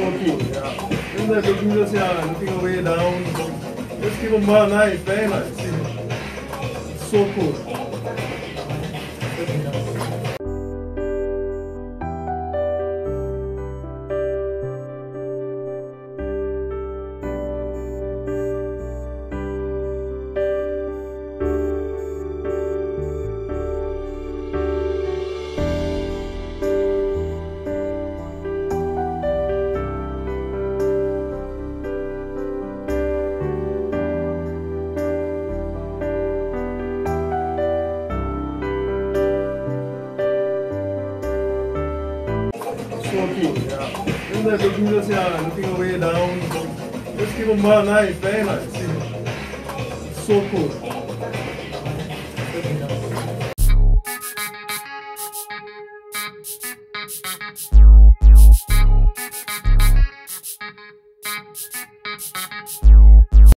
Soaking, yeah. Isn't that looking just yeah, looking way down? Just keep them well nice, very nice. So cool. Soaking, yeah. Isn't that looking just yeah, looking way down? Just keep them well nice, very nice. So cool.